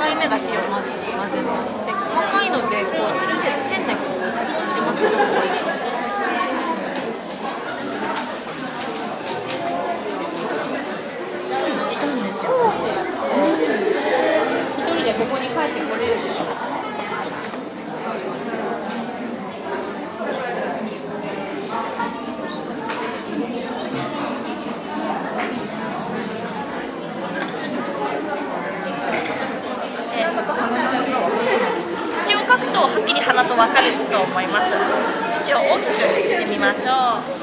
回目だけをまず混ぜますで細かいのでこう線なこう縮まってた方がいいうん、来たんですよ、うん、一人でここに帰ってこれるでしょ。口を書くと分かると思います。口を大きくしてみましょう。